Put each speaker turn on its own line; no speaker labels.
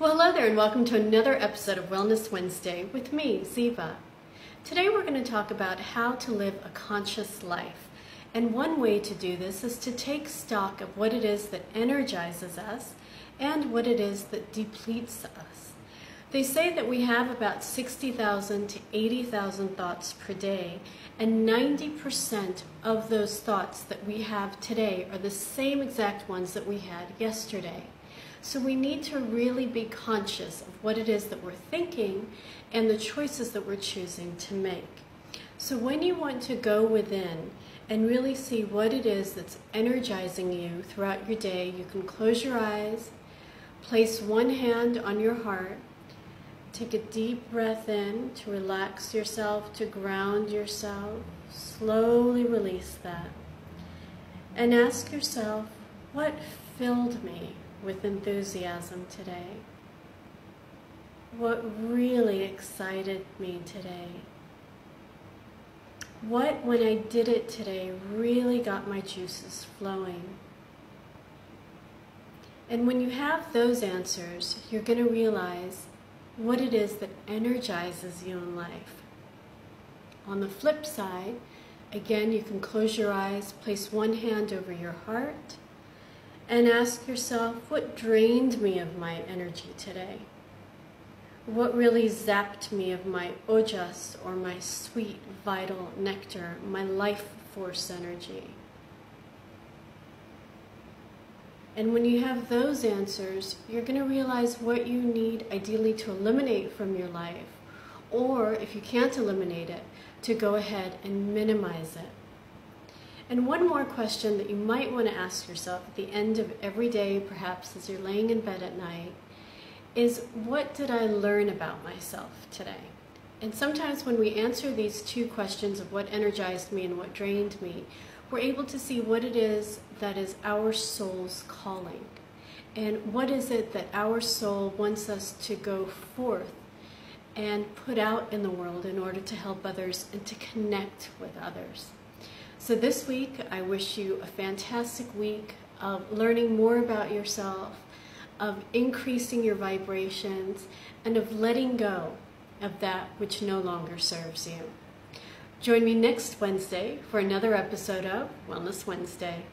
Well, hello there, and welcome to another episode of Wellness Wednesday with me, Zeeba. Today, we're going to talk about how to live a conscious life. And one way to do this is to take stock of what it is that energizes us and what it is that depletes us. They say that we have about 60,000 to 80,000 thoughts per day, and 90% of those thoughts that we have today are the same exact ones that we had yesterday. So we need to really be conscious of what it is that we're thinking and the choices that we're choosing to make. So when you want to go within and really see what it is that's energizing you throughout your day, you can close your eyes, place one hand on your heart, take a deep breath in to relax yourself, to ground yourself, slowly release that. And ask yourself, what filled me? With enthusiasm today. What really excited me today? What, when I did it today, really got my juices flowing? And when you have those answers, you're going to realize what it is that energizes you in life. On the flip side, again, you can close your eyes, place one hand over your heart, and ask yourself what drained me of my energy today? What really zapped me of my ojas or my sweet, vital nectar, my life force energy? And when you have those answers, you're going to realize what you need ideally to eliminate from your life, or if you can't eliminate it, to go ahead and minimize it. And one more question that you might want to ask yourself at the end of every day, perhaps as you're laying in bed at night, is what did I learn about myself today? And sometimes when we answer these two questions of what energized me and what drained me, we're able to see what it is that is our soul's calling. And what is it that our soul wants us to go forth and put out in the world in order to help others and to connect with others. So this week, I wish you a fantastic week of learning more about yourself, of increasing your vibrations, and of letting go of that which no longer serves you. Join me next Wednesday for another episode of Wellness Wednesday.